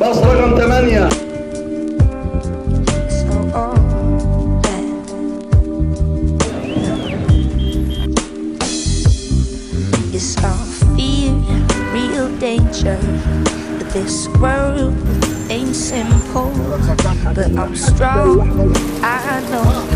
بس رقم ثمانية all fear, real danger. But this world ain't simple, but I'm strong. I know.